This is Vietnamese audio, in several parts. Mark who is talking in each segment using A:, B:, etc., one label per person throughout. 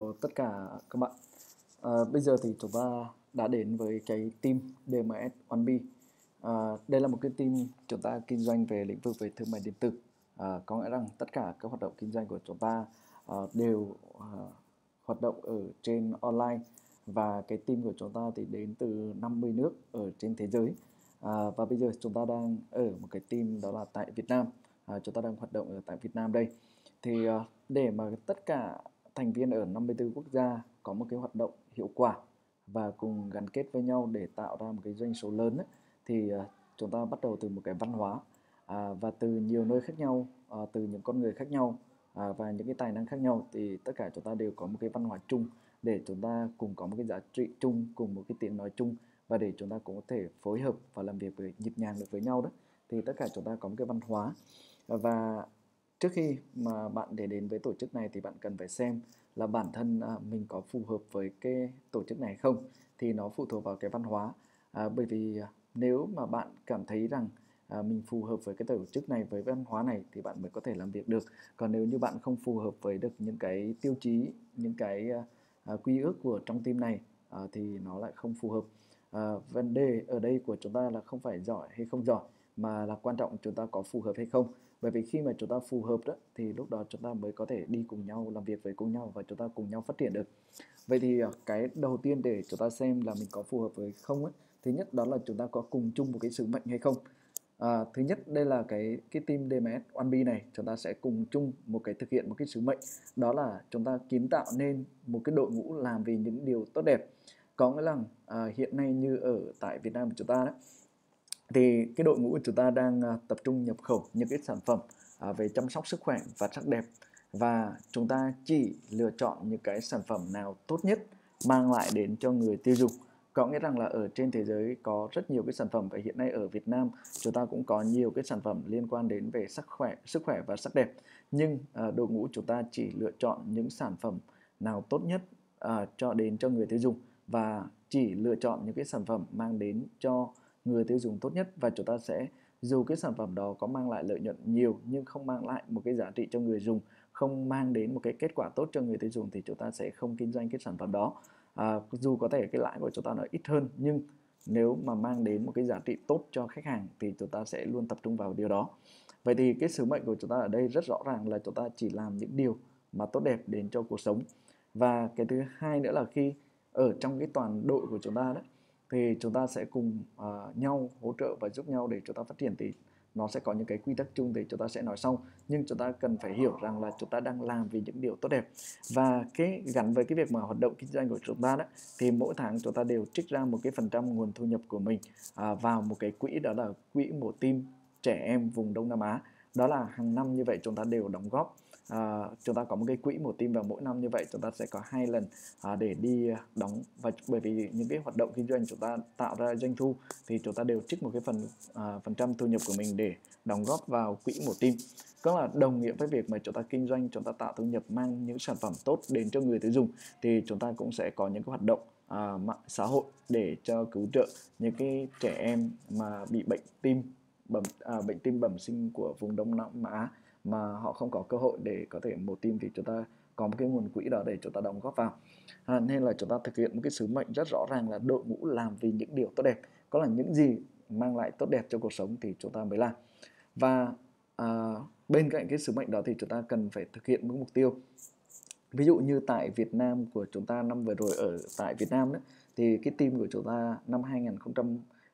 A: tất cả các bạn. À, bây giờ thì chúng ta đã đến với cái team DMS 1B. À, ờ, đây là một cái team chúng ta kinh doanh về lĩnh vực về thương mại điện tử. À, có nghĩa rằng tất cả các hoạt động kinh doanh của chúng ta à, đều à, hoạt động ở trên online và cái team của chúng ta thì đến từ 50 nước ở trên thế giới. À, và bây giờ chúng ta đang ở một cái team đó là tại Việt Nam. À, chúng ta đang hoạt động ở tại Việt Nam đây. Thì à, để mà tất cả thành viên ở 54 quốc gia có một cái hoạt động hiệu quả và cùng gắn kết với nhau để tạo ra một cái doanh số lớn ấy, thì à, chúng ta bắt đầu từ một cái văn hóa à, và từ nhiều nơi khác nhau à, từ những con người khác nhau à, và những cái tài năng khác nhau thì tất cả chúng ta đều có một cái văn hóa chung để chúng ta cùng có một cái giá trị chung cùng một cái tiếng nói chung và để chúng ta cũng có thể phối hợp và làm việc với nhịp nhàng được với nhau đó. Thì tất cả chúng ta có một cái văn hóa và trước khi mà bạn để đến với tổ chức này thì bạn cần phải xem là bản thân à, mình có phù hợp với cái tổ chức này không? Thì nó phụ thuộc vào cái văn hóa. À, bởi vì à, nếu mà bạn cảm thấy rằng à, mình phù hợp với cái tổ chức này với văn hóa này thì bạn mới có thể làm việc được. Còn nếu như bạn không phù hợp với được những cái tiêu chí những cái à, à quy ước của trong team này à, thì nó lại không phù hợp. À, vấn đề ở đây của chúng ta là không phải giỏi hay không giỏi mà là quan trọng chúng ta có phù hợp hay không bởi vì khi mà chúng ta phù hợp đó thì lúc đó chúng ta mới có thể đi cùng nhau làm việc với cùng nhau và chúng ta cùng nhau phát triển được. Vậy thì ờ, cái đầu tiên để chúng ta xem là mình có phù hợp với không ấy thứ nhất đó là chúng ta có cùng chung một cái sứ mệnh hay không. À, thứ nhất đây là cái cái team DMS 1B này chúng ta sẽ cùng chung một cái thực hiện một cái sứ mệnh. Đó là chúng ta kiến tạo nên một cái đội ngũ làm vì những điều tốt đẹp. Có nghĩa là à, hiện nay như ở tại Việt Nam của chúng ta đó thì cái đội ngũ của chúng ta đang à, tập trung nhập khẩu những cái sản phẩm à, về chăm sóc sức khỏe và sắc đẹp. Và chúng ta chỉ lựa chọn những cái sản phẩm nào tốt nhất mang lại đến cho người tiêu dùng. Có nghĩa rằng là ở trên thế giới có rất nhiều cái sản phẩm và hiện nay ở Việt Nam chúng ta cũng có nhiều cái sản phẩm liên quan đến về sức khỏe sức khỏe và sắc đẹp. Nhưng à, đội ngũ chúng ta chỉ lựa chọn những sản phẩm nào tốt nhất à, cho đến cho người tiêu dùng và chỉ lựa chọn những cái sản phẩm mang đến cho người tiêu dùng tốt nhất và chúng ta sẽ dù cái sản phẩm đó có mang lại lợi nhuận nhiều nhưng không mang lại một cái giá trị cho người dùng không mang đến một cái kết quả tốt cho người tiêu dùng thì chúng ta sẽ không kinh doanh cái sản phẩm đó. À, dù có thể cái lãi của chúng ta nó ít hơn nhưng nếu mà mang đến một cái giá trị tốt cho khách hàng thì chúng ta sẽ luôn tập trung vào điều đó. Vậy thì cái sứ mệnh của chúng ta ở đây rất rõ ràng là chúng ta chỉ làm những điều mà tốt đẹp đến cho cuộc sống. Và cái thứ hai nữa là khi ở trong cái toàn đội của chúng ta đấy thì chúng ta sẽ cùng uh, nhau hỗ trợ và giúp nhau để chúng ta phát triển. Thì nó sẽ có những cái quy tắc chung thì chúng ta sẽ nói sau nhưng chúng ta cần phải hiểu rằng là chúng ta đang làm vì những điều tốt đẹp. Và cái gắn với cái việc mà hoạt động kinh doanh của chúng ta đó thì mỗi tháng chúng ta đều trích ra một cái phần trăm nguồn thu nhập của mình à, vào một cái quỹ đó là quỹ mổ tim trẻ em vùng Đông Nam Á đó là hàng năm như vậy chúng ta đều đóng góp. À, chúng ta có một cái quỹ một tim vào mỗi năm như vậy chúng ta sẽ có hai lần à, để đi đóng. Và bởi vì những cái hoạt động kinh doanh chúng ta tạo ra doanh thu thì chúng ta đều trích một cái phần à, phần trăm thu nhập của mình để đóng góp vào quỹ một tim có là đồng nghĩa với việc mà chúng ta kinh doanh chúng ta tạo thu nhập mang những sản phẩm tốt đến cho người tiêu dùng thì chúng ta cũng sẽ có những cái hoạt động à, mạng xã hội để cho cứu trợ những cái trẻ em mà bị bệnh tim bẩm à, bệnh tim bẩm sinh của vùng Đông Nam Á mà họ không có cơ hội để có thể mổ tim thì chúng ta có một cái nguồn quỹ đó để chúng ta đóng góp vào. À, nên là chúng ta thực hiện một cái sứ mệnh rất rõ ràng là đội ngũ làm vì những điều tốt đẹp. Có là những gì mang lại tốt đẹp cho cuộc sống thì chúng ta mới làm. Và à, bên cạnh cái sứ mệnh đó thì chúng ta cần phải thực hiện một mục tiêu. Ví dụ như tại Việt Nam của chúng ta năm vừa rồi ở tại Việt Nam đấy thì cái team của chúng ta năm 2000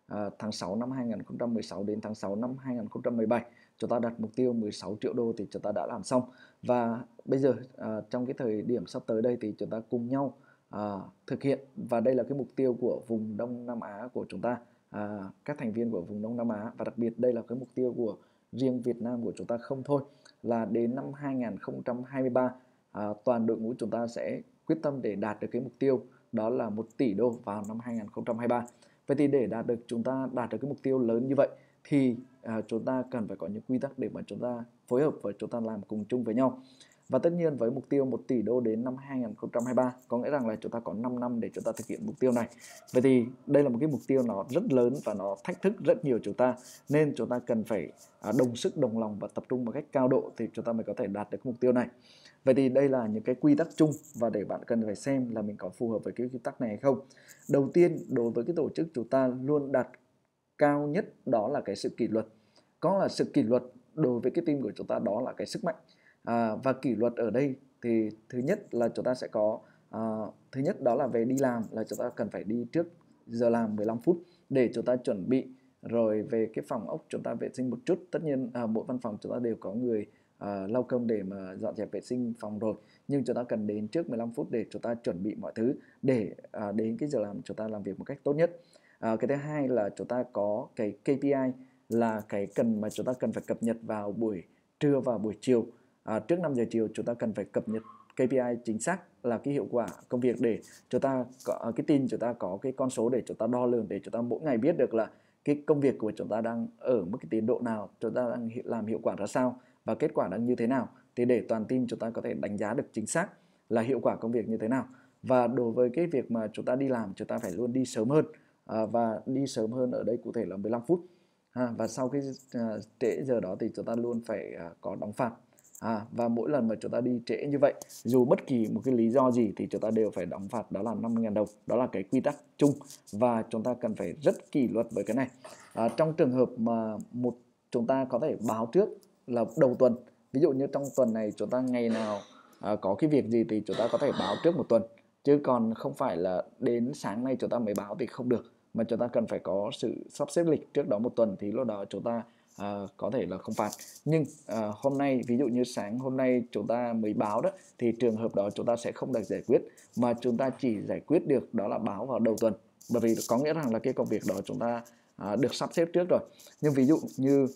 A: à, tháng 6 năm 2016 đến tháng 6 năm 2017 chúng ta đặt mục tiêu 16 triệu đô thì chúng ta đã làm xong. Và bây giờ à, trong cái thời điểm sắp tới đây thì chúng ta cùng nhau à, thực hiện. Và đây là cái mục tiêu của vùng Đông Nam Á của chúng ta à, các thành viên của vùng Đông Nam Á. Và đặc biệt đây là cái mục tiêu của riêng Việt Nam của chúng ta không thôi là đến năm 2023 à, toàn đội ngũ chúng ta sẽ quyết tâm để đạt được cái mục tiêu đó là 1 tỷ đô vào năm 2023 vậy thì để đạt được chúng ta đạt được cái mục tiêu lớn như vậy thì à, chúng ta cần phải có những quy tắc để mà chúng ta phối hợp và chúng ta làm cùng chung với nhau và tất nhiên với mục tiêu 1 tỷ đô đến năm 2023 có nghĩa rằng là chúng ta có 5 năm để chúng ta thực hiện mục tiêu này. Vậy thì đây là một cái mục tiêu nó rất lớn và nó thách thức rất nhiều chúng ta nên chúng ta cần phải à, đồng sức đồng lòng và tập trung một cách cao độ thì chúng ta mới có thể đạt được mục tiêu này vậy thì đây là những cái quy tắc chung và để bạn cần phải xem là mình có phù hợp với cái quy tắc này hay không. Đầu tiên đối với cái tổ chức chúng ta luôn đặt cao nhất đó là cái sự kỷ luật. Có là sự kỷ luật đối với cái team của chúng ta đó là cái sức mạnh. À, và kỷ luật ở đây thì thứ nhất là chúng ta sẽ có à, thứ nhất đó là về đi làm là chúng ta cần phải đi trước giờ làm 15 phút để chúng ta chuẩn bị. Rồi về cái phòng ốc chúng ta vệ sinh một chút. Tất nhiên à, mỗi văn phòng chúng ta đều có người uh, lau công để mà dọn dẹp vệ sinh phòng rồi nhưng chúng ta cần đến trước 15 phút để chúng ta chuẩn bị mọi thứ để uh, đến cái giờ làm chúng ta làm việc một cách tốt nhất uh, cái thứ hai là chúng ta có cái KPI là cái cần mà chúng ta cần phải cập nhật vào buổi trưa và buổi chiều uh, trước 5 giờ chiều chúng ta cần phải cập nhật KPI chính xác là cái hiệu quả công việc để chúng ta có cái tin chúng ta có cái con số để chúng ta đo lường để chúng ta mỗi ngày biết được là cái công việc của chúng ta đang ở mức cái tiến độ nào chúng ta đang làm hiệu quả ra sao và kết quả đang như thế nào? Thì để toàn team chúng ta có thể đánh giá được chính xác là hiệu quả công việc như thế nào. Và đối với cái việc mà chúng ta đi làm chúng ta phải luôn đi sớm hơn. À, và đi sớm hơn ở đây cụ thể là 15 phút. À, và sau cái à, trễ giờ đó thì chúng ta luôn phải à, có đóng phạt. À, và mỗi lần mà chúng ta đi trễ như vậy dù bất kỳ một cái lý do gì thì chúng ta đều phải đóng phạt đó là 50.000 đồng. Đó là cái quy tắc chung. Và chúng ta cần phải rất kỷ luật với cái này. À, trong trường hợp mà một chúng ta có thể báo trước là đầu tuần. Ví dụ như trong tuần này chúng ta ngày nào à, có cái việc gì thì chúng ta có thể báo trước một tuần. Chứ còn không phải là đến sáng nay chúng ta mới báo thì không được. Mà chúng ta cần phải có sự sắp xếp lịch trước đó một tuần thì lúc đó chúng ta à, có thể là không phạt. Nhưng à, hôm nay ví dụ như sáng hôm nay chúng ta mới báo đó thì trường hợp đó chúng ta sẽ không được giải quyết. Mà chúng ta chỉ giải quyết được đó là báo vào đầu tuần. Bởi vì có nghĩa rằng là cái công việc đó chúng ta à, được sắp xếp trước rồi. Nhưng ví dụ như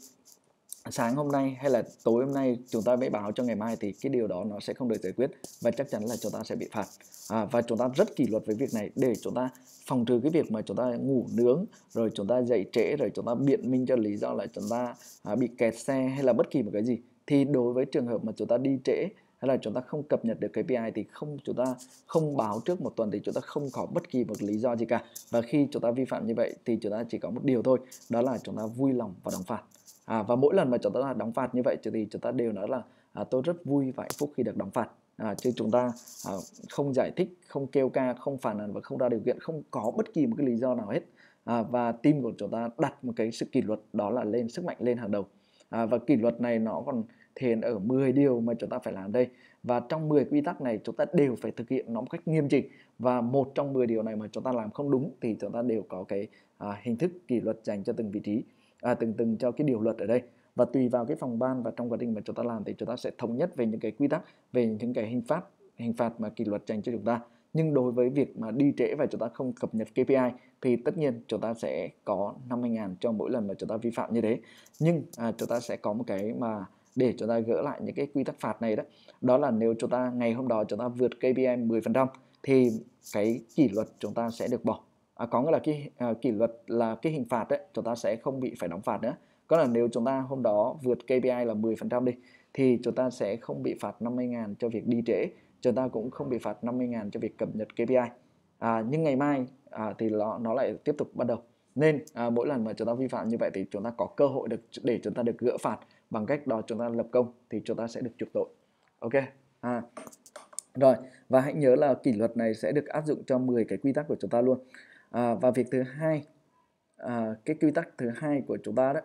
A: sáng hôm nay hay là tối hôm nay chúng ta mới báo cho ngày mai thì cái điều đó nó sẽ không được giải quyết và chắc chắn là chúng ta sẽ bị phạt à, và chúng ta rất kỷ luật với việc này để chúng ta phòng trừ cái việc mà chúng ta ngủ nướng rồi chúng ta dậy trễ rồi chúng ta biện minh cho lý do là chúng ta à, bị kẹt xe hay là bất kỳ một cái gì thì đối với trường hợp mà chúng ta đi trễ hay là chúng ta không cập nhật được KPI thì không chúng ta không báo trước một tuần thì chúng ta không có bất kỳ một lý do gì cả và khi chúng ta vi phạm như vậy thì chúng ta chỉ có một điều thôi đó là chúng ta vui lòng và đóng phạt à, và mỗi lần mà chúng ta đóng phạt như vậy thì chúng ta đều nói là à, tôi rất vui và hạnh phúc khi được đóng phạt. À, chứ chúng ta à, không giải thích không kêu ca không phản nàn và không ra điều kiện không có bất kỳ một cái lý do nào hết. À, và team của chúng ta đặt một cái sự kỷ luật đó là lên sức mạnh lên hàng đầu. À, và kỷ luật này nó còn thể hiện ở 10 điều mà chúng ta phải làm đây. Và trong 10 quy tắc này chúng ta đều phải thực hiện nó một cách nghiêm chỉnh. Và một trong 10 điều này mà chúng ta làm không đúng thì chúng ta đều có cái à, hình thức kỷ luật dành cho từng vị trí à, từng từng cho cái điều luật ở đây và tùy vào cái phòng ban và trong quá trình mà chúng ta làm thì chúng ta sẽ thống nhất về những cái quy tắc về những cái hình phạt hình phạt mà kỷ luật dành cho chúng ta nhưng đối với việc mà đi trễ và chúng ta không cập nhật KPI thì tất nhiên chúng ta sẽ có 50.000 cho mỗi lần mà chúng ta vi phạm như thế nhưng à, chúng ta sẽ có một cái mà để chúng ta gỡ lại những cái quy tắc phạt này đó đó là nếu chúng ta ngày hôm đó chúng ta vượt KPI 10% thì cái kỷ luật chúng ta sẽ được bỏ à, có nghĩa là cái à, kỷ luật là cái hình phạt đấy chúng ta sẽ không bị phải đóng phạt nữa có là nếu chúng ta hôm đó vượt KPI là 10% đi thì chúng ta sẽ không bị phạt 50.000 cho việc đi trễ chúng ta cũng không bị phạt 50.000 cho việc cập nhật KPI à, nhưng ngày mai à, thì nó, nó lại tiếp tục bắt đầu nên à, mỗi lần mà chúng ta vi phạm như vậy thì chúng ta có cơ hội được để chúng ta được gỡ phạt bằng cách đó chúng ta lập công thì chúng ta sẽ được chuộc tội ok à, rồi và hãy nhớ là kỷ luật này sẽ được áp dụng cho 10 cái quy tắc của chúng ta luôn à, và việc thứ hai à, cái quy tắc thứ hai của chúng ta đó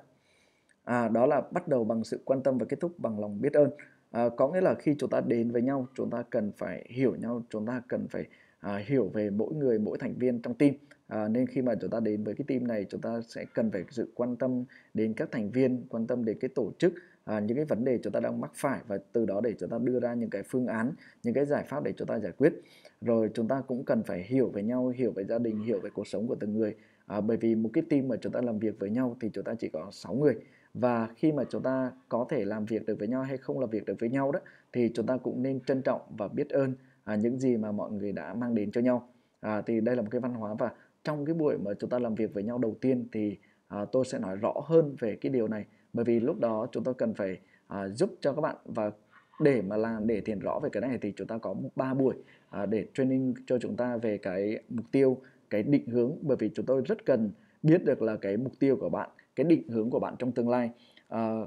A: à, đó là bắt đầu bằng sự quan tâm và kết thúc bằng lòng biết ơn. À, có nghĩa là khi chúng ta đến với nhau chúng ta cần phải hiểu nhau chúng ta cần phải à, hiểu về mỗi người mỗi thành viên trong team. À, nên khi mà chúng ta đến với cái team này chúng ta sẽ cần phải sự quan tâm đến các thành viên quan tâm đến cái tổ chức à, những cái vấn đề chúng ta đang mắc phải và từ đó để chúng ta đưa ra những cái phương án những cái giải pháp để chúng ta giải quyết. Rồi chúng ta cũng cần phải hiểu về nhau hiểu về gia đình hiểu về cuộc sống của từng người. À, bởi vì một cái team mà chúng ta làm việc với nhau thì chúng ta chỉ có 6 người. Và khi mà chúng ta có thể làm việc được với nhau hay không làm việc được với nhau đó thì chúng ta cũng nên trân trọng và biết ơn à, những gì mà mọi người đã mang đến cho nhau. À, thì đây là một cái văn hóa và trong cái buổi mà chúng ta làm việc với nhau đầu tiên thì à, tôi sẽ nói rõ hơn về cái điều này bởi vì lúc đó chúng tôi cần phải à, giúp cho các bạn và để mà làm để thiền rõ về cái này thì chúng ta có ba buổi à, để training cho chúng ta về cái mục tiêu cái định hướng. Bởi vì chúng tôi rất cần biết được là cái mục tiêu của bạn cái định hướng của bạn trong tương lai. À,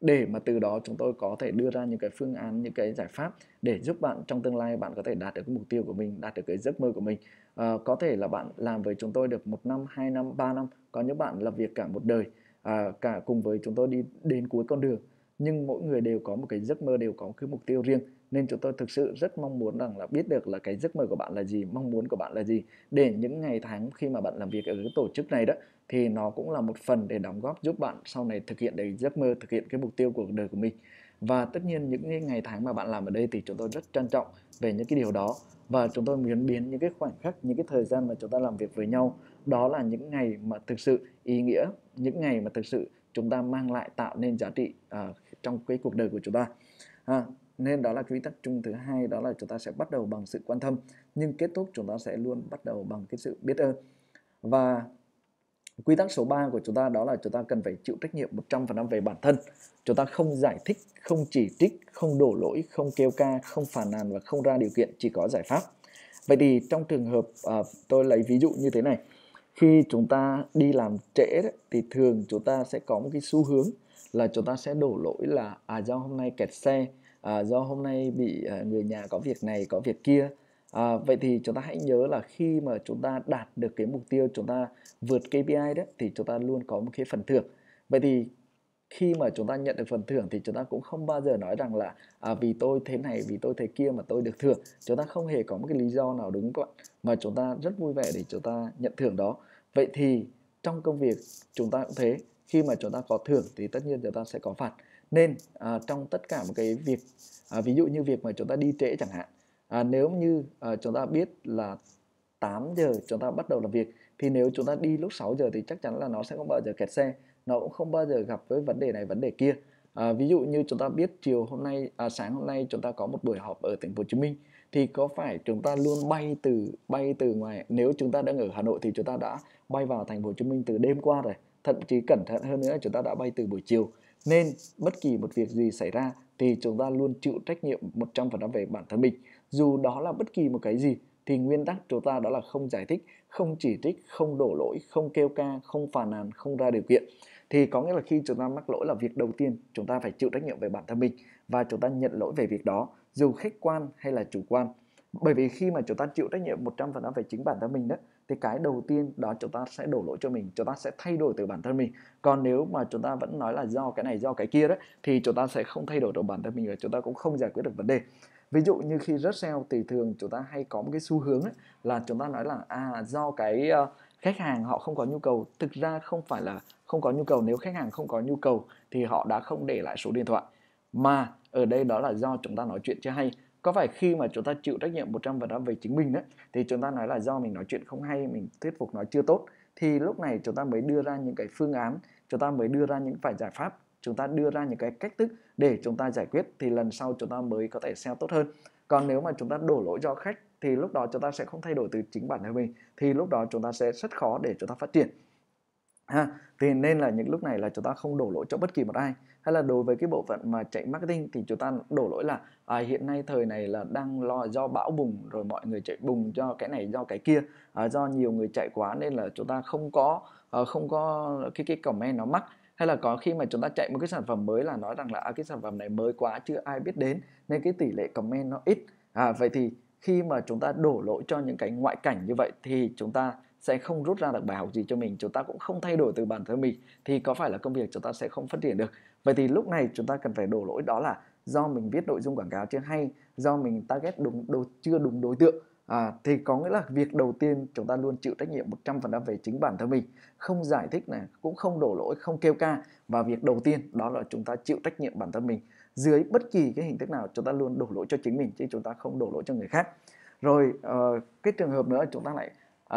A: để mà từ đó chúng tôi có thể đưa ra những cái phương án những cái giải pháp để giúp bạn trong tương lai bạn có thể đạt được cái mục tiêu của mình đạt được cái giấc mơ của mình. À, có thể là bạn làm với chúng tôi được một năm hai năm ba năm có những bạn làm việc cả một đời à, cả cùng với chúng tôi đi đến cuối con đường. Nhưng mỗi người đều có một cái giấc mơ đều có một cái mục tiêu riêng. Nên chúng tôi thực sự rất mong muốn rằng là biết được là cái giấc mơ của bạn là gì mong muốn của bạn là gì. Để những ngày tháng khi mà bạn làm việc ở cái tổ chức này đó thì nó cũng là một phần để đóng góp giúp bạn sau này thực hiện được giấc mơ thực hiện cái mục tiêu của cuộc đời của mình. Và tất nhiên những ngày tháng mà bạn làm ở đây thì chúng tôi rất trân trọng về những cái điều đó. Và chúng tôi muốn biến những cái khoảnh khắc những cái thời gian mà chúng ta làm việc với nhau đó là những ngày mà thực sự ý nghĩa những ngày mà thực sự chúng ta mang lại tạo nên giá trị uh, trong cái cuộc đời của chúng ta. À, nên đó là quy tắc chung thứ hai đó là chúng ta sẽ bắt đầu bằng sự quan tâm. Nhưng kết thúc chúng ta sẽ luôn bắt đầu bằng cái sự biết ơn. Và quy tắc số 3 của chúng ta đó là chúng ta cần phải chịu trách nhiệm 100% về bản thân. Chúng ta không giải thích không chỉ trích không đổ lỗi không kêu ca không phản nàn và không ra điều kiện chỉ có giải pháp. Vậy thì trong trường hợp à, tôi lấy ví dụ như thế này. Khi chúng ta đi làm trễ đấy, thì thường chúng ta sẽ có một cái xu hướng là chúng ta sẽ đổ lỗi là à do hôm nay kẹt xe à, do hôm nay bị à, người nhà có việc này có việc kia à, vậy thì chúng ta hãy nhớ là khi mà chúng ta đạt được cái mục tiêu chúng ta vượt KPI đó thì chúng ta luôn có một cái phần thưởng vậy thì khi mà chúng ta nhận được phần thưởng thì chúng ta cũng không bao giờ nói rằng là à, vì tôi thế này vì tôi thế kia mà tôi được thưởng chúng ta không hề có một cái lý do nào đúng các bạn mà chúng ta rất vui vẻ để chúng ta nhận thưởng đó vậy thì trong công việc chúng ta cũng thế khi mà chúng ta có thưởng thì tất nhiên chúng ta sẽ có phạt nên à, trong tất cả một cái việc à, ví dụ như việc mà chúng ta đi trễ chẳng hạn à, nếu như à, chúng ta biết là 8 giờ chúng ta bắt đầu làm việc thì nếu chúng ta đi lúc 6 giờ thì chắc chắn là nó sẽ không bao giờ kẹt xe nó cũng không bao giờ gặp với vấn đề này vấn đề kia à, ví dụ như chúng ta biết chiều hôm nay à, sáng hôm nay chúng ta có một buổi họp ở thành phố Hồ Chí Minh thì có phải chúng ta luôn bay từ bay từ ngoài nếu chúng ta đang ở Hà Nội thì chúng ta đã bay vào thành phố Hồ Chí Minh từ đêm qua rồi thậm chí cẩn thận hơn nữa chúng ta đã bay từ buổi chiều nên bất kỳ một việc gì xảy ra thì chúng ta luôn chịu trách nhiệm 100% về bản thân mình dù đó là bất kỳ một cái gì thì nguyên tắc chúng ta đó là không giải thích không chỉ trích không đổ lỗi không kêu ca không phàn nàn không ra điều kiện thì có nghĩa là khi chúng ta mắc lỗi là việc đầu tiên chúng ta phải chịu trách nhiệm về bản thân mình và chúng ta nhận lỗi về việc đó dù khách quan hay là chủ quan bởi vì khi mà chúng ta chịu trách nhiệm 100% về chính bản thân mình đó thì cái đầu tiên đó chúng ta sẽ đổ lỗi cho mình chúng ta sẽ thay đổi từ bản thân mình còn nếu mà chúng ta vẫn nói là do cái này do cái kia đó thì chúng ta sẽ không thay đổi được bản thân mình và chúng ta cũng không giải quyết được vấn đề ví dụ như khi rớt sale thì thường chúng ta hay có một cái xu hướng ấy, là chúng ta nói là à do cái uh, khách hàng họ không có nhu cầu. Thực ra không phải là không có nhu cầu. Nếu khách hàng không có nhu cầu thì họ đã không để lại số điện thoại. Mà ở đây đó là do chúng ta nói chuyện chưa hay. Có phải khi mà chúng ta chịu trách nhiệm 100% về chính mình đấy thì chúng ta nói là do mình nói chuyện không hay mình thuyết phục nói chưa tốt thì lúc này chúng ta mới đưa ra những cái phương án chúng ta mới đưa ra những phải giải pháp chúng ta đưa ra những cái cách thức để chúng ta giải quyết thì lần sau chúng ta mới có thể sell tốt hơn còn nếu mà chúng ta đổ lỗi cho khách thì lúc đó chúng ta sẽ không thay đổi từ chính bản thân mình thì lúc đó chúng ta sẽ rất khó để chúng ta phát triển ha thì nên là những lúc này là chúng ta không đổ lỗi cho bất kỳ một ai hay là đối với cái bộ phận mà chạy marketing thì chúng ta đổ lỗi là à, hiện nay thời này là đang lo do bão bùng rồi mọi người chạy bùng do cái này do cái kia à, do nhiều người chạy quá nên là chúng ta không có à, không có cái cái comment nó mắc hay là có khi mà chúng ta chạy một cái sản phẩm mới là nói rằng là à, cái sản phẩm này mới quá chưa ai biết đến nên cái tỷ lệ comment nó ít. À, vậy thì khi mà chúng ta đổ lỗi cho những cái ngoại cảnh như vậy thì chúng ta sẽ không rút ra được bài học gì cho mình chúng ta cũng không thay đổi từ bản thân mình thì có phải là công việc chúng ta sẽ không phát triển được? Vậy thì lúc này chúng ta cần phải đổ lỗi đó là do mình viết nội dung quảng cáo chưa hay do mình target đúng đồ, chưa đúng đối tượng à, thì có nghĩa là việc đầu tiên chúng ta luôn chịu trách nhiệm 100% về chính bản thân mình không giải thích này cũng không đổ lỗi không kêu ca. Và việc đầu tiên đó là chúng ta chịu trách nhiệm bản thân mình. Dưới bất kỳ cái hình thức nào chúng ta luôn đổ lỗi cho chính mình chứ chúng ta không đổ lỗi cho người khác. Rồi uh, cái trường hợp nữa chúng ta lại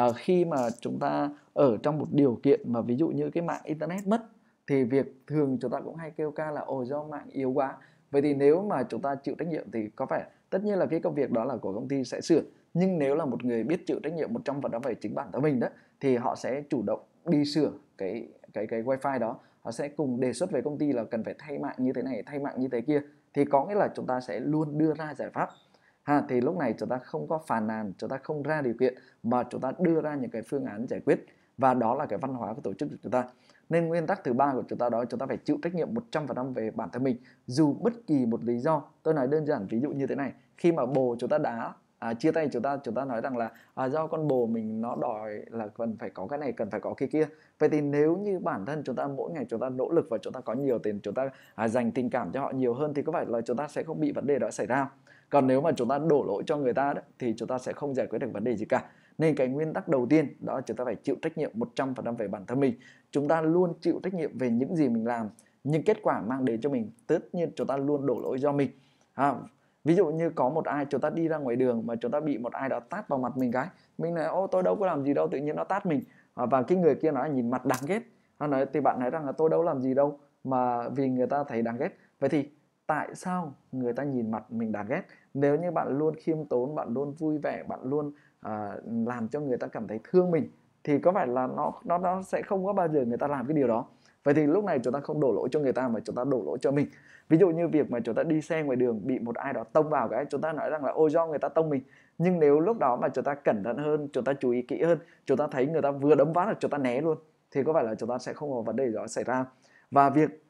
A: uh, khi mà chúng ta ở trong một điều kiện mà ví dụ như cái mạng internet mất thì việc thường chúng ta cũng hay kêu ca là ồ do mạng yếu quá. Vậy thì nếu mà chúng ta chịu trách nhiệm thì có phải tất nhiên là cái công việc đó là của công ty sẽ sửa nhưng nếu là một người biết chịu trách nhiệm 100% về chính bản thân mình đó, thì họ sẽ chủ động đi sửa cái cái cái wifi đó. Họ sẽ cùng đề xuất về công ty là cần phải thay mạng như thế này, thay mạng như thế kia. Thì có nghĩa là chúng ta sẽ luôn đưa ra giải pháp. Ha, thì lúc này chúng ta không có phàn nàn, chúng ta không ra điều kiện, mà chúng ta đưa ra những cái phương án giải quyết. Và đó là cái văn hóa của tổ chức của chúng ta. Nên nguyên tắc thứ ba của chúng ta đó, chúng ta phải chịu trách nhiệm 100% về bản thân mình, dù bất kỳ một lý do. Tôi nói đơn giản, ví dụ như thế này. Khi mà bồ chúng ta đá à, chia tay chúng ta chúng ta nói rằng là à, do con bồ mình nó đòi là cần phải có cái này cần phải có cái kia. Vậy thì nếu như bản thân chúng ta mỗi ngày chúng ta nỗ lực và chúng ta có nhiều tiền chúng ta à, dành tình cảm cho họ nhiều hơn thì có phải là chúng ta sẽ không bị vấn đề đó xảy ra còn nếu mà chúng ta đổ lỗi cho người ta đó, thì chúng ta sẽ không giải quyết được vấn đề gì cả. Nên cái nguyên tắc đầu tiên đó chúng ta phải chịu trách nhiệm 100% về bản thân mình. Chúng ta luôn chịu trách nhiệm về những gì mình làm những kết quả mang đến cho mình. Tất nhiên chúng ta luôn đổ lỗi do mình. À, ví dụ như có một ai chúng ta đi ra ngoài đường mà chúng ta bị một ai đó tát vào mặt mình cái mình nói ô tôi đâu có làm gì đâu tự nhiên nó tát mình. Ờ, và cái người kia nói nhìn mặt đáng ghét. Nó nói thì bạn nói rằng là tôi đâu làm gì đâu mà vì người ta thấy đáng ghét. Vậy thì tại sao người ta nhìn mặt mình đáng ghét? Nếu như bạn luôn khiêm tốn bạn luôn vui vẻ bạn luôn à, làm cho người ta cảm thấy thương mình thì có phải là nó nó nó sẽ không có bao giờ người ta làm cái điều đó? Vậy thì lúc này chúng ta không đổ lỗi cho người ta mà chúng ta đổ lỗi cho mình ví dụ như việc mà chúng ta đi xe ngoài đường bị một ai đó tông vào cái chúng ta nói rằng là ôi do người ta tông mình nhưng nếu lúc đó mà chúng ta cẩn thận hơn chúng ta chú ý kỹ hơn chúng ta thấy người ta vừa đấm ván là chúng ta né luôn thì có phải là chúng ta sẽ không có vấn đề đó xảy ra và việc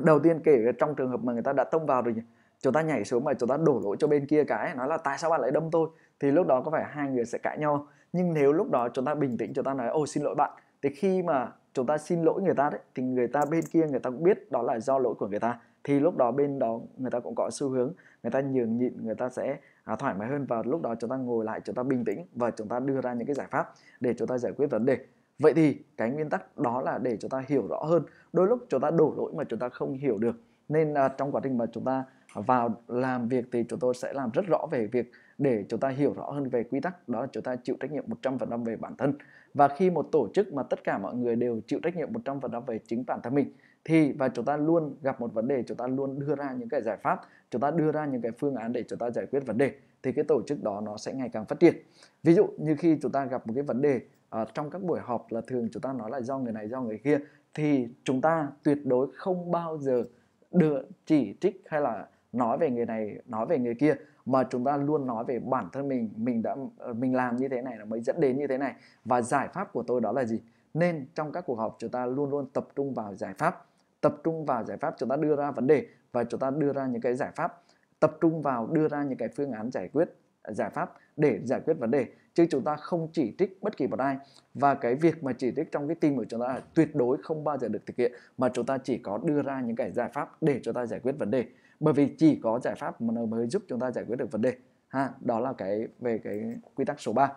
A: đầu tiên kể trong trường hợp mà người ta đã tông vào rồi chúng ta nhảy xuống mà chúng ta đổ lỗi cho bên kia cái nói là tại sao bạn lại đâm tôi thì lúc đó có phải hai người sẽ cãi nhau nhưng nếu lúc đó chúng ta bình tĩnh chúng ta nói ôi xin lỗi bạn thì khi mà chúng ta xin lỗi người ta đấy thì người ta bên kia người ta cũng biết đó là do lỗi của người ta thì lúc đó bên đó người ta cũng có xu hướng người ta nhường nhịn người ta sẽ à, thoải mái hơn và lúc đó chúng ta ngồi lại chúng ta bình tĩnh và chúng ta đưa ra những cái giải pháp để chúng ta giải quyết vấn đề vậy thì cái nguyên tắc đó là để chúng ta hiểu rõ hơn đôi lúc chúng ta đổ lỗi mà chúng ta không hiểu được nên à, trong quá trình mà chúng ta vào làm việc thì chúng tôi sẽ làm rất rõ về việc để chúng ta hiểu rõ hơn về quy tắc đó là chúng ta chịu trách nhiệm 100% về bản thân và khi một tổ chức mà tất cả mọi người đều chịu trách nhiệm 100% về chính bản thân mình thì và chúng ta luôn gặp một vấn đề chúng ta luôn đưa ra những cái giải pháp chúng ta đưa ra những cái phương án để chúng ta giải quyết vấn đề thì cái tổ chức đó nó sẽ ngày càng phát triển. Ví dụ như khi chúng ta gặp một cái vấn đề à, trong các buổi họp là thường chúng ta nói là do người này do người kia thì chúng ta tuyệt đối không bao giờ được chỉ trích hay là nói về người này nói về người kia mà chúng ta luôn nói về bản thân mình mình đã ờ, mình làm như thế này là mới dẫn đến như thế này. Và giải pháp của tôi đó là gì? Nên trong các cuộc họp chúng ta luôn luôn tập trung vào giải pháp. Tập trung vào giải pháp chúng ta đưa ra vấn đề và chúng ta đưa ra những cái giải pháp. Tập trung vào đưa ra những cái phương án giải quyết ờ, giải pháp để giải quyết vấn đề. Chứ chúng ta không chỉ trích bất kỳ một ai. Và cái việc mà chỉ trích trong cái team của chúng ta là tuyệt đối không bao giờ được thực hiện. Mà chúng ta chỉ có đưa ra những cái giải pháp để chúng ta giải quyết vấn đề bởi vì chỉ có giải pháp mà nó mới giúp chúng ta giải quyết được vấn đề ha? Đó là cái về cái quy tắc số 3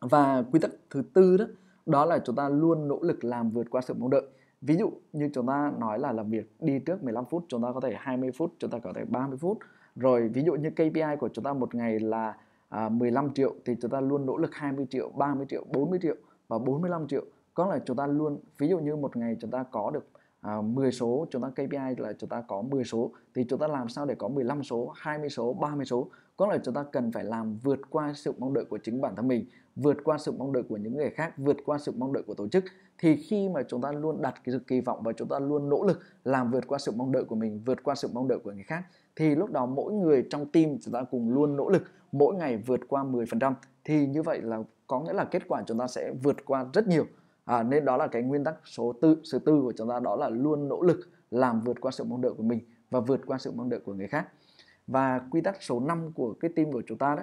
A: và quy tắc thứ tư đó đó là chúng ta luôn nỗ lực làm vượt qua sự mong đợi. Ví dụ như chúng ta nói là làm việc đi trước 15 phút chúng ta có thể 20 phút chúng ta có thể 30 phút. Rồi ví dụ như KPI của chúng ta một ngày là à, 15 triệu thì chúng ta luôn nỗ lực 20 triệu 30 triệu 40 triệu và 45 triệu. Có là chúng ta luôn ví dụ như một ngày chúng ta có được à, 10 số chúng ta KPI là chúng ta có 10 số. Thì chúng ta làm sao để có 15 số 20 số 30 số? Có là chúng ta cần phải làm vượt qua sự mong đợi của chính bản thân mình vượt qua sự mong đợi của những người khác vượt qua sự mong đợi của tổ chức. Thì khi mà chúng ta luôn đặt cái sự kỳ vọng và chúng ta luôn nỗ lực làm vượt qua sự mong đợi của mình vượt qua sự mong đợi của người khác thì lúc đó mỗi người trong team chúng ta cùng luôn nỗ lực mỗi ngày vượt qua 10% thì như vậy là có nghĩa là kết quả chúng ta sẽ vượt qua rất nhiều à, nên đó là cái nguyên tắc số tư số tư của chúng ta đó là luôn nỗ lực làm vượt qua sự mong đợi của mình và vượt qua sự mong đợi của người khác. Và quy tắc số 5 của cái team của chúng ta đó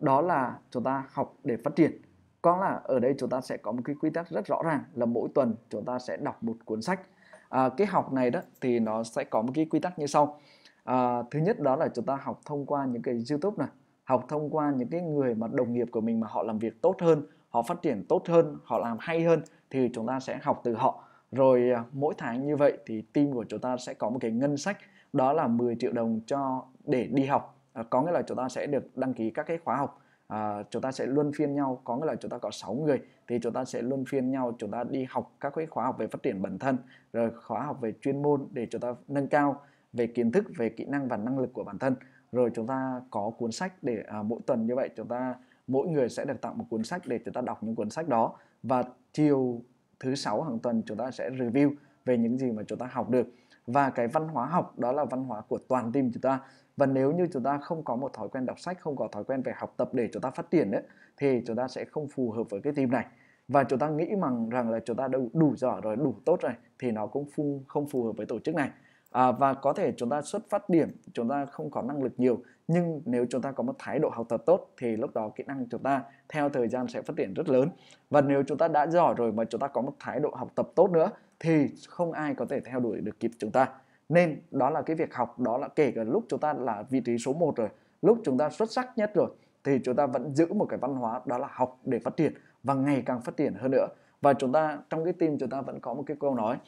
A: đó là chúng ta học để phát triển. Có là ở đây chúng ta sẽ có một cái quy tắc rất rõ ràng là mỗi tuần chúng ta sẽ đọc một cuốn sách. À, cái học này đó thì nó sẽ có một cái quy tắc như sau. À, thứ nhất đó là chúng ta học thông qua những cái youtube này học thông qua những cái người mà đồng nghiệp của mình mà họ làm việc tốt hơn họ phát triển tốt hơn họ làm hay hơn thì chúng ta sẽ học từ họ rồi mỗi tháng như vậy thì team của chúng ta sẽ có một cái ngân sách đó là 10 triệu đồng cho để đi học à, có nghĩa là chúng ta sẽ được đăng ký các cái khóa học à, chúng ta sẽ luân phiên nhau có nghĩa là chúng ta có 6 người thì chúng ta sẽ luân phiên nhau chúng ta đi học các cái khóa học về phát triển bản thân rồi khóa học về chuyên môn để chúng ta nâng cao về kiến thức về kỹ năng và năng lực của bản thân rồi chúng ta có cuốn sách để à, mỗi tuần như vậy chúng ta mỗi người sẽ được tặng một cuốn sách để chúng ta đọc những cuốn sách đó và chiều thứ sáu hàng tuần chúng ta sẽ review về những gì mà chúng ta học được. Và cái văn hóa học đó là văn hóa của toàn team chúng ta. Và nếu như chúng ta không có một thói quen đọc sách không có thói quen về học tập để chúng ta phát triển đấy thì chúng ta sẽ không phù hợp với cái team này. Và chúng ta nghĩ rằng rằng là chúng ta đủ, đủ giỏi rồi đủ tốt rồi thì nó cũng phù, không phù hợp với tổ chức này à, và có thể chúng ta xuất phát điểm chúng ta không có năng lực nhiều nhưng nếu chúng ta có một thái độ học tập tốt thì lúc đó kỹ năng chúng ta theo thời gian sẽ phát triển rất lớn và nếu chúng ta đã giỏi rồi mà chúng ta có một thái độ học tập tốt nữa thì không ai có thể theo đuổi được kịp chúng ta nên đó là cái việc học đó là kể cả lúc chúng ta là vị trí số 1 rồi lúc chúng ta xuất sắc nhất rồi thì chúng ta vẫn giữ một cái văn hóa đó là học để phát triển và ngày càng phát triển hơn nữa và chúng ta trong cái team chúng ta vẫn có một cái câu nói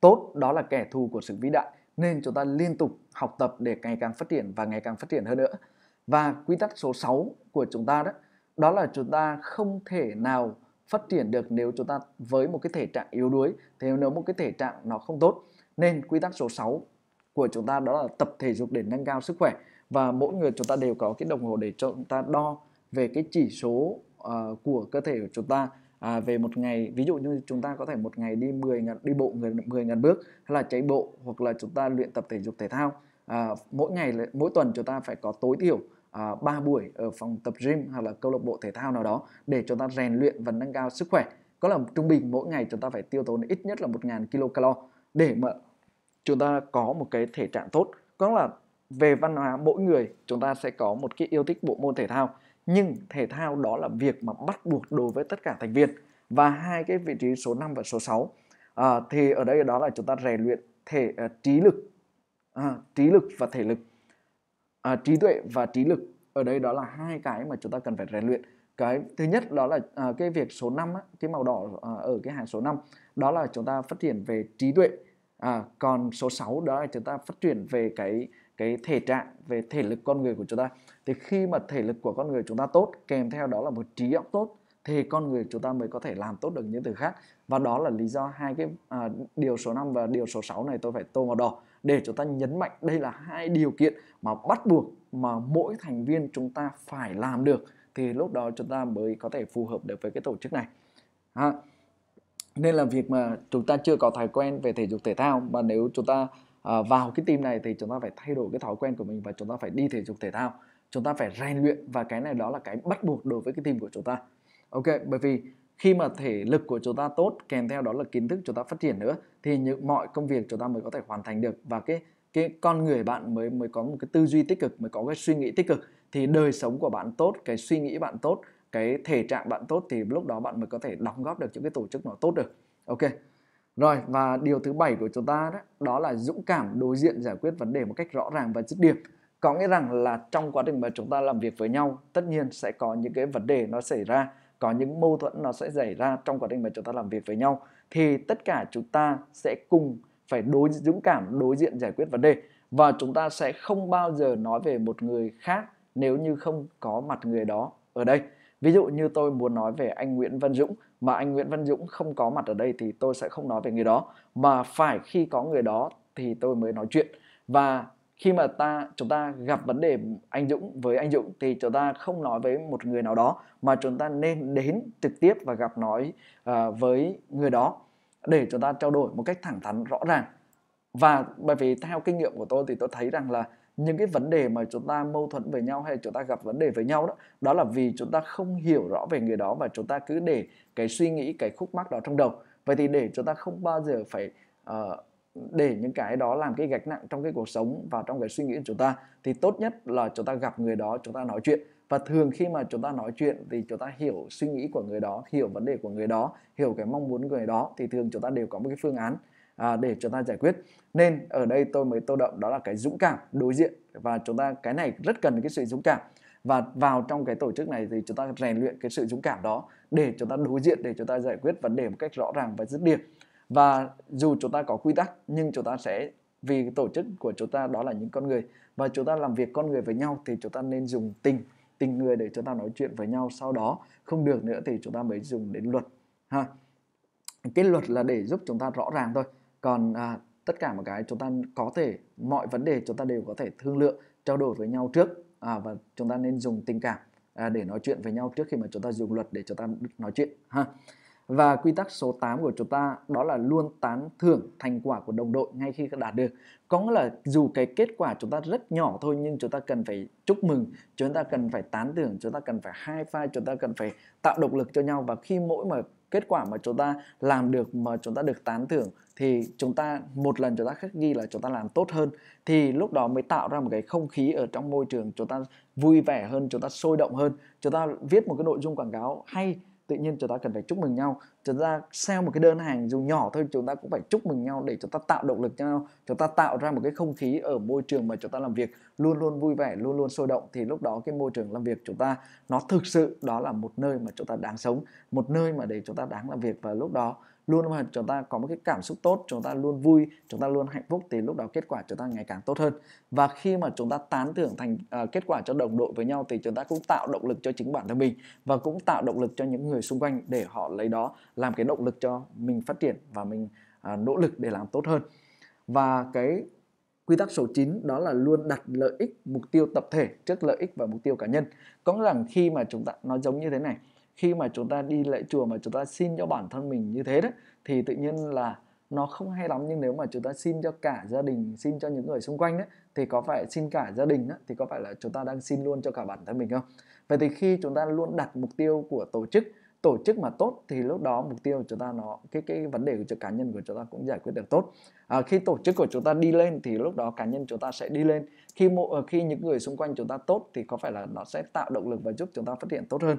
A: tốt đó là kẻ thù của sự vĩ đại nên chúng ta liên tục học tập để ngày càng phát triển và ngày càng phát triển hơn nữa. Và quy tắc số 6 của chúng ta đó đó là chúng ta không thể nào phát triển được nếu chúng ta với một cái thể trạng yếu đuối thì nếu một cái thể trạng nó không tốt. Nên quy tắc số 6 của chúng ta đó là tập thể dục để nâng cao sức khỏe. Và mỗi người chúng ta đều có cái đồng hồ để cho chúng ta đo về cái chỉ số uh, của cơ thể của chúng ta à, về một ngày ví dụ như chúng ta có thể một ngày đi 10 ngàn đi bộ 10 10 ngàn bước hay là chạy bộ hoặc là chúng ta luyện tập thể dục thể thao à, mỗi ngày mỗi tuần chúng ta phải có tối thiểu à, 3 buổi ở phòng tập gym hoặc là câu lạc bộ thể thao nào đó để chúng ta rèn luyện và nâng cao sức khỏe. Có là trung bình mỗi ngày chúng ta phải tiêu tốn ít nhất là 1.000 kcal để mà chúng ta có một cái thể trạng tốt. Có là về văn hóa mỗi người chúng ta sẽ có một cái yêu thích bộ môn thể thao nhưng thể thao đó là việc mà bắt buộc đối với tất cả thành viên. Và hai cái vị trí số 5 và số 6 à, thì ở đây đó là chúng ta rèn luyện thể uh, trí lực. À, trí lực và thể lực. À, trí tuệ và trí lực. Ở đây đó là hai cái mà chúng ta cần phải rèn luyện. Cái thứ nhất đó là à, cái việc số 5 á, cái màu đỏ à, ở cái hàng số 5 đó là chúng ta phát triển về trí tuệ. À, còn số 6 đó là chúng ta phát triển về cái cái thể trạng về thể lực con người của chúng ta. Thì khi mà thể lực của con người chúng ta tốt kèm theo đó là một trí óc tốt thì con người chúng ta mới có thể làm tốt được những thứ khác. Và đó là lý do hai cái à, điều số 5 và điều số 6 này tôi phải tô màu đỏ để chúng ta nhấn mạnh đây là hai điều kiện mà bắt buộc mà mỗi thành viên chúng ta phải làm được. Thì lúc đó chúng ta mới có thể phù hợp được với cái tổ chức này. À, nên là việc mà chúng ta chưa có thói quen về thể dục thể thao mà nếu chúng ta à, vào cái team này thì chúng ta phải thay đổi cái thói quen của mình và chúng ta phải đi thể dục thể thao. Chúng ta phải rèn luyện và cái này đó là cái bắt buộc đối với cái team của chúng ta. Ok bởi vì khi mà thể lực của chúng ta tốt kèm theo đó là kiến thức chúng ta phát triển nữa thì những mọi công việc chúng ta mới có thể hoàn thành được và cái cái con người bạn mới mới có một cái tư duy tích cực mới có cái suy nghĩ tích cực thì đời sống của bạn tốt cái suy nghĩ bạn tốt cái thể trạng bạn tốt thì lúc đó bạn mới có thể đóng góp được những cái tổ chức nó tốt được. Ok rồi và điều thứ bảy của chúng ta đó, đó là dũng cảm đối diện giải quyết vấn đề một cách rõ ràng và dứt điểm. Có nghĩa rằng là trong quá trình mà chúng ta làm việc với nhau tất nhiên sẽ có những cái vấn đề nó xảy ra có những mâu thuẫn nó sẽ xảy ra trong quá trình mà chúng ta làm việc với nhau. Thì tất cả chúng ta sẽ cùng phải đối dũng cảm đối diện giải quyết vấn đề. Và chúng ta sẽ không bao giờ nói về một người khác nếu như không có mặt người đó ở đây. Ví dụ như tôi muốn nói về anh Nguyễn Văn Dũng mà anh Nguyễn Văn Dũng không có mặt ở đây thì tôi sẽ không nói về người đó. Mà phải khi có người đó thì tôi mới nói chuyện. Và khi mà ta chúng ta gặp vấn đề anh Dũng với anh Dũng thì chúng ta không nói với một người nào đó mà chúng ta nên đến trực tiếp và gặp nói uh, với người đó để chúng ta trao đổi một cách thẳng thắn rõ ràng. Và bởi vì theo kinh nghiệm của tôi thì tôi thấy rằng là những cái vấn đề mà chúng ta mâu thuẫn với nhau hay chúng ta gặp vấn đề với nhau đó đó là vì chúng ta không hiểu rõ về người đó và chúng ta cứ để cái suy nghĩ cái khúc mắc đó trong đầu vậy thì để chúng ta không bao giờ phải uh, để những cái đó làm cái gạch nặng trong cái cuộc sống và trong cái suy nghĩ của chúng ta thì tốt nhất là chúng ta gặp người đó chúng ta nói chuyện và thường khi mà chúng ta nói chuyện thì chúng ta hiểu suy nghĩ của người đó hiểu vấn đề của người đó hiểu cái mong muốn của người đó thì thường chúng ta đều có một cái phương án à, để chúng ta giải quyết nên ở đây tôi mới tô đậm đó là cái dũng cảm đối diện và chúng ta cái này rất cần cái sự dũng cảm và vào trong cái tổ chức này thì chúng ta rèn luyện cái sự dũng cảm đó để chúng ta đối diện để chúng ta giải quyết vấn đề một cách rõ ràng và dứt điểm và dù chúng ta có quy tắc nhưng chúng ta sẽ vì tổ chức của chúng ta đó là những con người và chúng ta làm việc con người với nhau thì chúng ta nên dùng tình tình người để chúng ta nói chuyện với nhau sau đó không được nữa thì chúng ta mới dùng đến luật ha cái luật là để giúp chúng ta rõ ràng thôi còn à, tất cả một cái chúng ta có thể mọi vấn đề chúng ta đều có thể thương lượng trao đổi với nhau trước à, và chúng ta nên dùng tình cảm à, để nói chuyện với nhau trước khi mà chúng ta dùng luật để chúng ta nói chuyện ha Và quy tắc số 8 của chúng ta đó là luôn tán thưởng thành quả của đồng đội ngay khi đạt được. Có nghĩa là dù cái kết quả chúng ta rất nhỏ thôi nhưng chúng ta cần phải chúc mừng, chúng ta cần phải tán thưởng, chúng ta cần phải high five, chúng ta cần phải tạo động lực cho nhau và khi mỗi mà kết quả mà chúng ta làm được mà chúng ta được tán thưởng thì chúng ta một lần chúng ta khắc ghi là chúng ta làm tốt hơn thì lúc đó mới tạo ra một cái không khí ở trong môi trường chúng ta vui vẻ hơn chúng ta sôi động hơn chúng ta viết một cái nội dung quảng cáo hay tự nhiên chúng ta cần phải chúc mừng nhau chúng ta sell một cái đơn hàng dù nhỏ thôi chúng ta cũng phải chúc mừng nhau để chúng ta tạo động lực cho nhau chúng ta tạo ra một cái không khí ở môi trường mà chúng ta làm việc luôn luôn vui vẻ luôn luôn sôi động thì lúc đó cái môi trường làm việc chúng ta nó thực sự đó là một nơi mà chúng ta đáng sống một nơi mà để chúng ta đáng làm việc và lúc đó luôn mà chúng ta có một cái cảm xúc tốt chúng ta luôn vui chúng ta luôn hạnh phúc thì lúc đó kết quả chúng ta ngày càng tốt hơn. Và khi mà chúng ta tán thưởng thành uh, kết quả cho đồng đội với nhau thì chúng ta cũng tạo động lực cho chính bản thân mình và cũng tạo động lực cho những người xung quanh để họ lấy đó làm cái động lực cho mình phát triển và mình uh, nỗ lực để làm tốt hơn. Và cái quy tắc số 9 đó là luôn đặt lợi ích mục tiêu tập thể trước lợi ích và mục tiêu cá nhân. Có nghĩa rằng khi mà chúng ta nó giống như thế này khi mà chúng ta đi lễ chùa mà chúng ta xin cho bản thân mình như thế đó thì tự nhiên là nó không hay lắm nhưng nếu mà chúng ta xin cho cả gia đình xin cho những người xung quanh đấy thì có phải xin cả gia đình đó, thì có phải là chúng ta đang xin luôn cho cả bản thân mình không vậy thì khi chúng ta luôn đặt mục tiêu của tổ chức tổ chức mà tốt thì lúc đó mục tiêu của chúng ta nó cái cái vấn đề của cá nhân của chúng ta cũng giải quyết được tốt à, khi tổ chức của chúng ta đi lên thì lúc đó cá nhân chúng ta sẽ đi lên khi mộ khi những người xung quanh chúng ta tốt thì có phải là nó sẽ tạo động lực và giúp chúng ta phát triển tốt hơn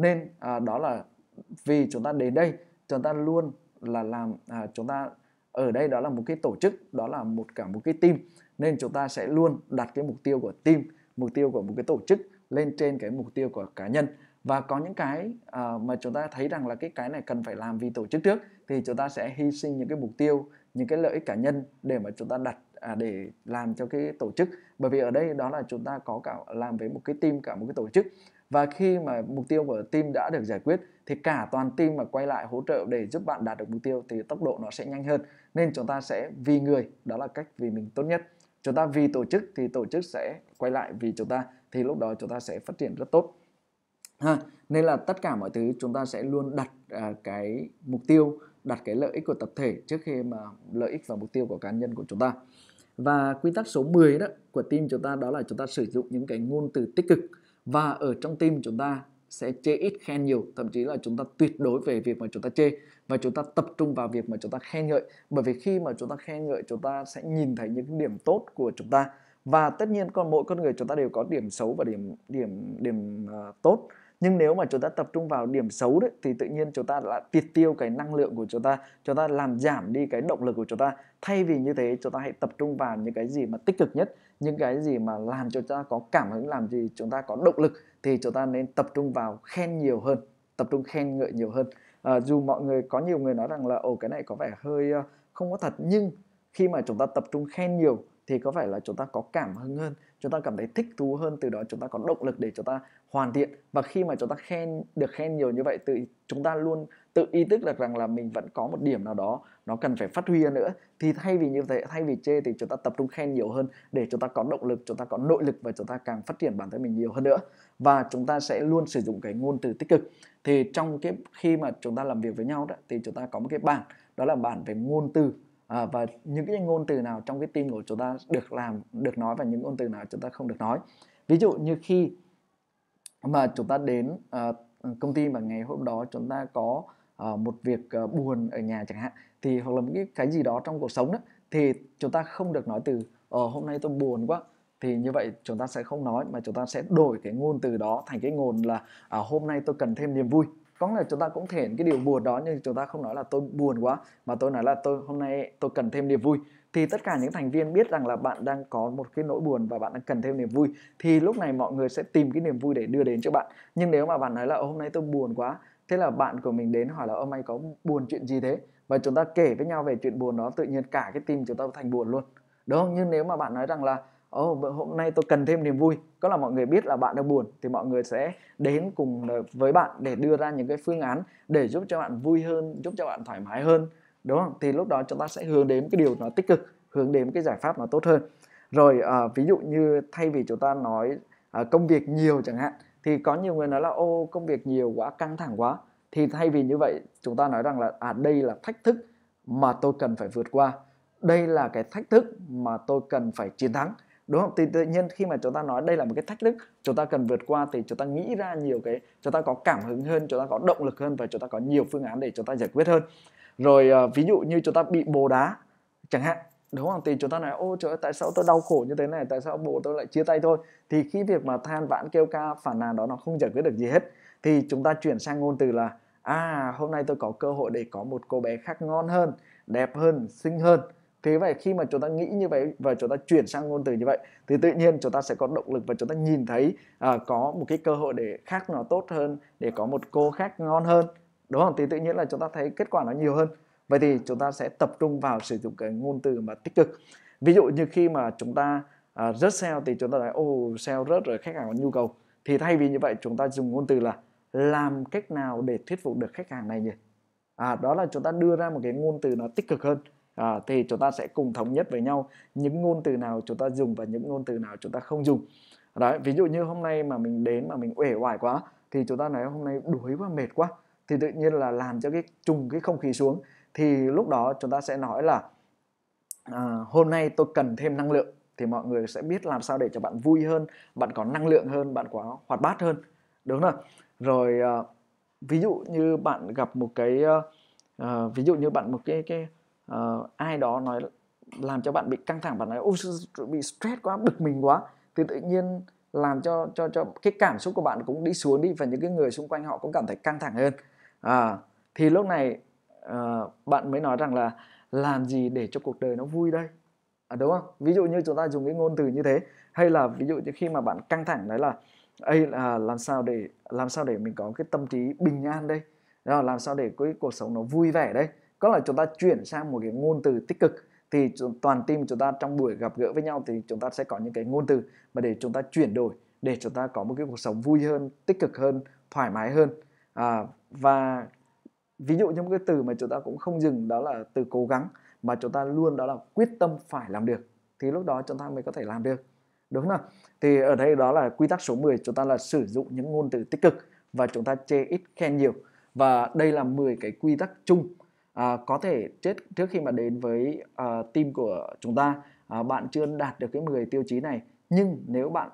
A: nên à, đó là vì chúng ta đến đây chúng ta luôn là làm à, chúng ta ở đây đó là một cái tổ chức đó là một cả một cái team. Nên chúng ta sẽ luôn đặt cái mục tiêu của team mục tiêu của một cái tổ chức lên trên cái mục tiêu của cá nhân. Và có những cái uh, mà chúng ta thấy rằng là cái cái này cần phải làm vì tổ chức trước thì chúng ta sẽ hy sinh những cái mục tiêu những cái lợi ích cá nhân để mà chúng ta đặt à, để làm cho cái tổ chức. Bởi vì ở đây đó là chúng ta có cả làm với một cái team cả một cái tổ chức và khi mà mục tiêu của team đã được giải quyết thì cả toàn team mà quay lại hỗ trợ để giúp bạn đạt được mục tiêu thì tốc độ nó sẽ nhanh hơn. Nên chúng ta sẽ vì người đó là cách vì mình tốt nhất. Chúng ta vì tổ chức thì tổ chức sẽ quay lại vì chúng ta thì lúc đó chúng ta sẽ phát triển rất tốt. Ha nên là tất cả mọi thứ chúng ta sẽ luôn đặt à, cái mục tiêu đặt cái lợi ích của tập thể trước khi mà lợi ích và mục tiêu của cá nhân của chúng ta. Và quy tắc số 10 đó của team chúng ta đó là chúng ta sử dụng những cái ngôn từ tích cực và ở trong tim chúng ta sẽ chê ít khen nhiều thậm chí là chúng ta tuyệt đối về việc mà chúng ta chê và chúng ta tập trung vào việc mà chúng ta khen ngợi. Bởi vì khi mà chúng ta khen ngợi chúng ta sẽ nhìn thấy những điểm tốt của chúng ta. Và tất nhiên con mỗi con người chúng ta đều có điểm xấu và điểm điểm điểm uh, tốt nhưng nếu mà chúng ta tập trung vào điểm xấu đấy thì tự nhiên chúng ta đã tiệt tiêu cái năng lượng của chúng ta chúng ta làm giảm đi cái động lực của chúng ta. Thay vì như thế chúng ta hãy tập trung vào những cái gì mà tích cực nhất những cái gì mà làm cho chúng ta có cảm hứng làm gì chúng ta có động lực thì chúng ta nên tập trung vào khen nhiều hơn tập trung khen ngợi nhiều hơn. À, dù mọi người có nhiều người nói rằng là ồ cái này có vẻ hơi uh, không có thật nhưng khi mà chúng ta tập trung khen nhiều thì có phải là chúng ta có cảm hứng hơn chúng ta cảm thấy thích thú hơn từ đó chúng ta có động lực để chúng ta hoàn thiện và khi mà chúng ta khen được khen nhiều như vậy tự chúng ta luôn tự ý thức được rằng là mình vẫn có một điểm nào đó nó cần phải phát huy nữa thì thay vì như thế thay vì chê thì chúng ta tập trung khen nhiều hơn để chúng ta có động lực chúng ta có nội lực và chúng ta càng phát triển bản thân mình nhiều hơn nữa và chúng ta sẽ luôn sử dụng cái ngôn từ tích cực thì trong cái khi mà chúng ta làm việc với nhau đó thì chúng ta có một cái bản đó là bản về ngôn từ à, và những cái ngôn từ nào trong cái team của chúng ta được làm được nói và những ngôn từ nào chúng ta không được nói. Ví dụ như khi mà chúng ta đến uh, công ty mà ngày hôm đó chúng ta có uh, một việc uh, buồn ở nhà chẳng hạn thì hoặc là một cái cái gì đó trong cuộc sống đó thì chúng ta không được nói từ ờ hôm nay tôi buồn quá. Thì như vậy chúng ta sẽ không nói mà chúng ta sẽ đổi cái ngôn từ đó thành cái ngôn là à, hôm nay tôi cần thêm niềm vui có nghĩa là chúng ta cũng thể hiện cái điều buồn đó, nhưng chúng ta không nói là tôi buồn quá, mà tôi nói là tôi hôm nay tôi cần thêm niềm vui. Thì tất cả những thành viên biết rằng là bạn đang có một cái nỗi buồn và bạn đang cần thêm niềm vui, thì lúc này mọi người sẽ tìm cái niềm vui để đưa đến cho bạn. Nhưng nếu mà bạn nói là hôm nay tôi buồn quá thế là bạn của mình đến hỏi là ông anh có buồn chuyện gì thế? Và chúng ta kể với nhau về chuyện buồn đó, tự nhiên cả cái tim chúng ta thành buồn luôn. Đúng không? Nhưng nếu mà bạn nói rằng là oh, hôm nay tôi cần thêm niềm vui. Có là mọi người biết là bạn đang buồn thì mọi người sẽ đến cùng ờ, với bạn để đưa ra những cái phương án để giúp cho bạn vui hơn giúp cho bạn thoải mái hơn đúng không? Thì lúc đó chúng ta sẽ hướng đến cái điều nó tích cực hướng đến cái giải pháp nó tốt hơn. Rồi à, ví dụ như thay vì chúng ta nói à, công việc nhiều chẳng hạn thì có nhiều người nói là ô công việc nhiều quá căng thẳng quá. Thì thay vì như vậy chúng ta nói rằng là à đây là thách thức mà tôi cần phải vượt qua. Đây là cái thách thức mà tôi cần phải chiến thắng đúng không thì tự nhiên khi mà chúng ta nói đây là một cái thách thức chúng ta cần vượt qua thì chúng ta nghĩ ra nhiều cái chúng ta có cảm hứng hơn chúng ta có động lực hơn và chúng ta có nhiều phương án để chúng ta giải quyết hơn rồi uh, ví dụ như chúng ta bị bồ đá chẳng hạn đúng không thì chúng ta nói ô trời ơi tại sao tôi đau khổ như thế này tại sao bồ tôi lại chia tay thôi thì khi việc mà than vãn kêu ca phản nàn đó nó không giải quyết được gì hết thì chúng ta chuyển sang ngôn từ là à hôm nay tôi có cơ hội để có một cô bé khác ngon hơn đẹp hơn xinh hơn thế vậy khi mà chúng ta nghĩ như vậy và chúng ta chuyển sang ngôn từ như vậy thì tự nhiên chúng ta sẽ có động lực và chúng ta nhìn thấy à, có một cái cơ hội để khác nó tốt hơn để có một cô khác ngon hơn đúng không? Thì tự nhiên là chúng ta thấy kết quả nó nhiều hơn. Vậy thì chúng ta sẽ tập trung vào sử dụng cái ngôn từ mà tích cực. Ví dụ như khi mà chúng ta à, rớt sale thì chúng ta nói ô oh, sale rớt rồi khách hàng có nhu cầu. Thì thay vì như vậy chúng ta dùng ngôn từ là làm cách nào để thuyết phục được khách hàng này nhỉ? À, đó là chúng ta đưa ra một cái ngôn từ nó tích cực hơn à, thì chúng ta sẽ cùng thống nhất với nhau những ngôn từ nào chúng ta dùng và những ngôn từ nào chúng ta không dùng. Đấy ví dụ như hôm nay mà mình đến mà mình uể oải quá thì chúng ta nói hôm nay đuối quá mệt quá thì tự nhiên là làm cho cái trùng cái không khí xuống. Thì lúc đó chúng ta sẽ nói là à, hôm nay tôi cần thêm năng lượng. Thì mọi người sẽ biết làm sao để cho bạn vui hơn bạn có năng lượng hơn bạn có hoạt bát hơn. Đúng không rồi à, ví dụ như bạn gặp một cái à, ví dụ như bạn một cái cái uh, ai đó nói làm cho bạn bị căng thẳng bạn nói ôi bị stress quá bực mình quá. Thì tự nhiên làm cho cho cho cái cảm xúc của bạn cũng đi xuống đi và những cái người xung quanh họ cũng cảm thấy căng thẳng hơn. À, thì lúc này uh, bạn mới nói rằng là làm gì để cho cuộc đời nó vui đây? À, đúng không? Ví dụ như chúng ta dùng cái ngôn từ như thế hay là ví dụ như khi mà bạn căng thẳng đấy là ấy là làm sao để làm sao để mình có cái tâm trí bình an đây? Làm sao để cái cuộc sống nó vui vẻ đây? Có là chúng ta chuyển sang một cái ngôn từ tích cực thì toàn team chúng ta trong buổi gặp gỡ với nhau thì chúng ta sẽ có những cái ngôn từ mà để chúng ta chuyển đổi để chúng ta có một cái cuộc sống vui hơn tích cực hơn thoải mái hơn à, và ví dụ như một cái từ mà chúng ta cũng không dừng đó là từ cố gắng mà chúng ta luôn đó là quyết tâm phải làm được thì lúc đó chúng ta mới có thể làm được đúng không thì ở đây đó là quy tắc số 10 chúng ta là sử dụng những ngôn từ tích cực và chúng ta chê ít khen nhiều và đây là 10 cái quy tắc chung à, có thể trước trước khi mà đến với à, team của chúng ta à, bạn chưa đạt được cái 10 tiêu chí này. Nhưng nếu bạn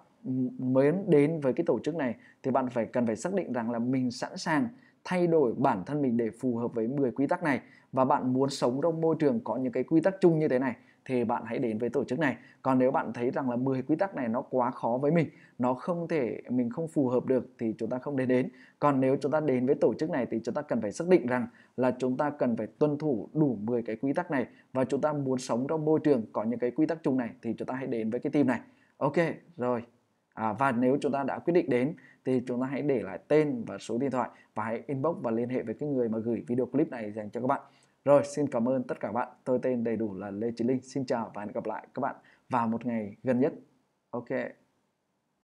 A: mới đến với cái tổ chức này thì bạn phải cần phải xác định rằng là mình sẵn sàng thay đổi bản thân mình để phù hợp với 10 quy tắc này. Và bạn muốn sống trong môi trường có những cái quy tắc chung như thế này thì bạn hãy đến với tổ chức này. Còn nếu bạn thấy rằng là 10 quy tắc này nó quá khó với mình, nó không thể mình không phù hợp được thì chúng ta không đến đến. Còn nếu chúng ta đến với tổ chức này thì chúng ta cần phải xác định rằng là chúng ta cần phải tuân thủ đủ 10 cái quy tắc này và chúng ta muốn sống trong môi trường có những cái quy tắc chung này thì chúng ta hãy đến với cái team này. Ok, rồi. À, và nếu chúng ta đã quyết định đến thì chúng ta hãy để lại tên và số điện thoại và hãy inbox và liên hệ với cái người mà gửi video clip này dành cho các bạn. Rồi, xin cảm ơn tất cả bạn. Tôi tên đầy đủ là Lê Chí Linh. Xin chào và hẹn gặp lại các bạn vào một ngày gần nhất. Ok.